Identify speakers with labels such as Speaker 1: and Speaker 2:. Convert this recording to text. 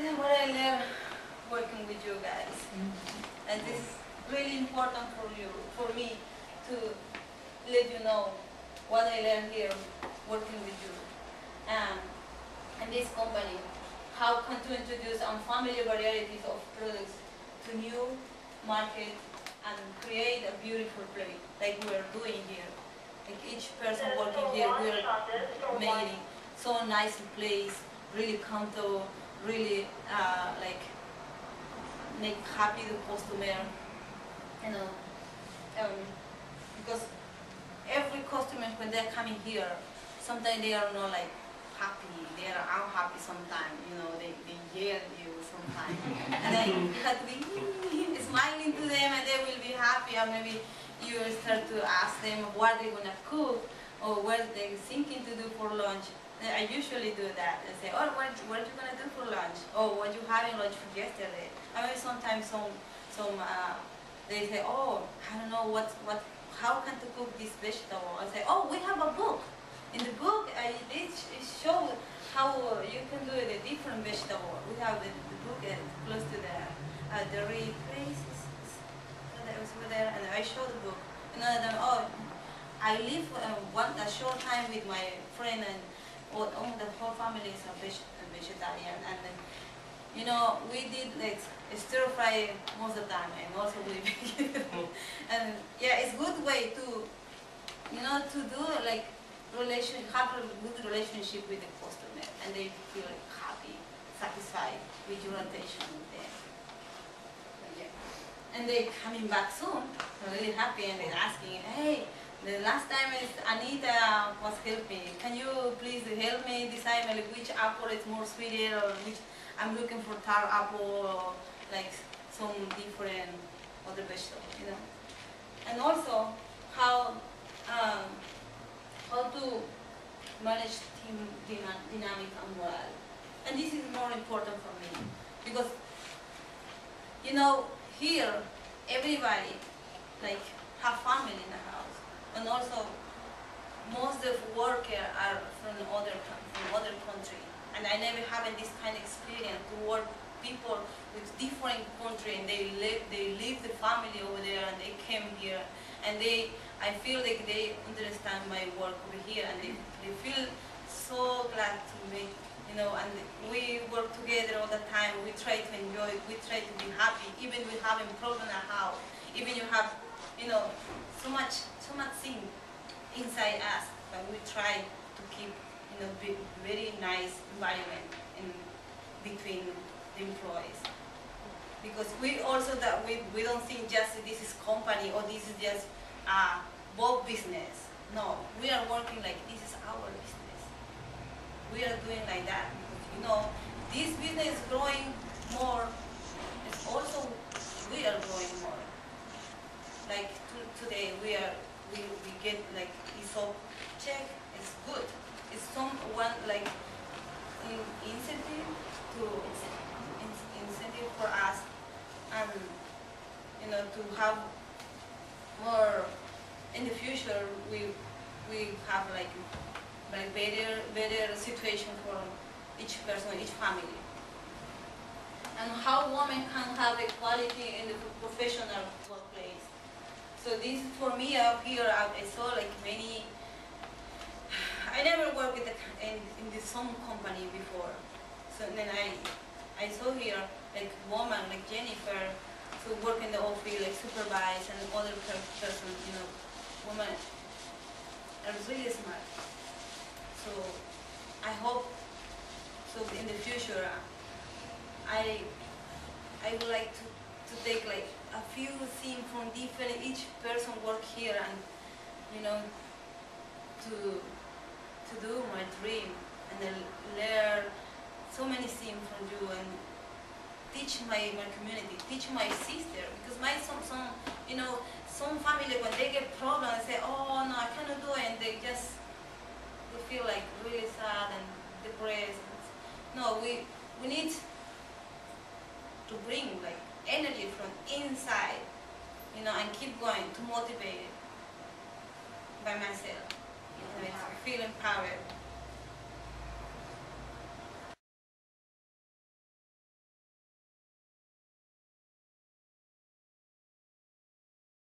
Speaker 1: This is what I learned working with you guys. And this is really important for you, for me, to let you know what I learned here working with you. Um, and this company, how can to introduce unfamiliar varieties of products to new market and create a beautiful place like we're doing here. Like each person working here, we're making so nice place, really comfortable, really make happy the customer, you know, um, because every customer when they're coming here, sometimes they are not like happy, they are unhappy sometimes, you know, they, they yell you sometimes. and then you have to be smiling to them and they will be happy or maybe you start to ask them what they're gonna cook or what they're thinking to do for lunch. And I usually do that and say, oh, what, what are you gonna do for lunch? Oh, what you having lunch for yesterday? I mean, sometimes some, some, uh, they say, oh, I don't know what, what, how can to cook this vegetable? I say, oh, we have a book. In the book, I, it, it shows how you can do the different vegetable. We have the, the book uh, close to the uh, the read places that was there, and I show the book. And then, oh, I live uh, one a short time with my friend, and all, all the whole family is a veg, vegetarian, and then, you know, we did like stir fry most of the time, and also we mm. and yeah, it's good way to, you know, to do like relation, have a good relationship with the customer, and they feel like happy, satisfied with your attention them. Yeah. And they coming back soon, really happy, and they're asking, hey, the last time is Anita was helping. Can you please help me decide like which apple is more sweeter or which I'm looking for tart apple or like some different other vegetables, you know. And also how um, how to manage team dynamic and morale. And this is more important for me because you know here everybody like have family in the house and also most of workers are from other from other country. And I never had this kind of experience to work people with different country and they live they leave the family over there and they came here. And they I feel like they understand my work over here and they, they feel so glad to me you know. And we work together all the time. We try to enjoy we try to be happy. Even we having problem at house even you have you know so much so much thing inside us but we try to keep you know very nice environment in between the employees because we also that we, we don't think just this is company or this is just uh, both business. No, we are working like this is our business. We are doing like that because you know this business is growing more. It's also we are growing more. Like today we are we, we get like ESOP check. It's good. It's someone like in, incentive to incentive for us and you know to have more in the future we we have like like better better situation for each person, each family. And how women can have equality in the professional workplace. So this for me up here I saw like many I never worked with in, in this some company before. So then I I saw here like woman like Jennifer to work in the office, like supervise and other person, you know, really smart. So I hope, so in the future, I I would like to, to take like a few things from different, each person work here and, you know, to, to do my dream and then learn so many things from you and teach my, my community, teach my sister, because my some, some, you know, some family when they get problems, they say, oh I cannot do it, and they just, they feel like really sad and depressed. No, we, we need to bring like energy from inside, you know, and keep going to motivate it by myself. You know, feel empowered.